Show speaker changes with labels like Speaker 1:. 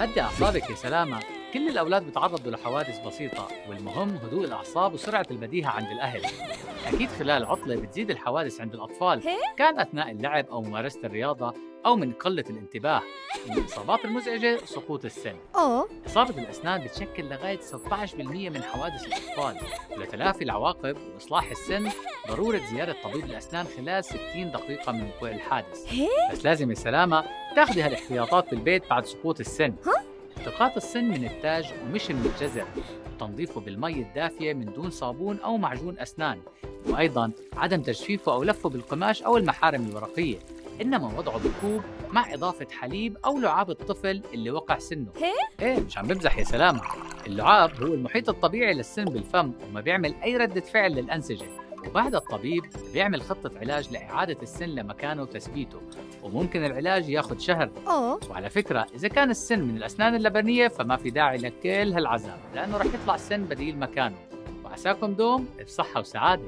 Speaker 1: هدي أعصابك يا سلامة. كل الأولاد بيتعرضوا لحوادث بسيطة والمهم هدوء الأعصاب وسرعة البديهة عند الأهل. أكيد خلال عطلة بتزيد الحوادث عند الأطفال؟ كان أثناء اللعب أو ممارسة الرياضة أو من قلة الانتباه من الإصابات المزعجة سقوط السن.
Speaker 2: أوه.
Speaker 1: إصابة الأسنان بتشكل لغاية 16% من حوادث الأطفال. ولتلافي العواقب وإصلاح السن ضرورة زيارة طبيب الأسنان خلال 60 دقيقة من وقوع الحادث؟ بس لازم يا سلامة تاخدي هالاحتياطات بالبيت بعد سقوط السن؟ التقاط السن من التاج ومش من الجذع وتنظيفه بالمي الدافية من دون صابون أو معجون أسنان وأيضا عدم تجفيفه أو لفه بالقماش أو المحارم الورقية إنما وضعه بكوب مع إضافة حليب أو لعاب الطفل اللي وقع سنه؟ إيه مش عم بمزح يا سلامة. اللعاب هو المحيط الطبيعي للسن بالفم وما بيعمل أي ردة فعل للأنسجة. وبعد الطبيب بيعمل خطة علاج لإعادة السن لمكانه وتثبيته وممكن العلاج ياخد شهر.
Speaker 2: أوه.
Speaker 1: وعلى فكرة إذا كان السن من الأسنان اللبنية فما في داعي لكل هالعذاب لأنه رح يطلع السن بديل مكانه. وعساكم دوم بصحة وسعادة.